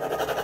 you.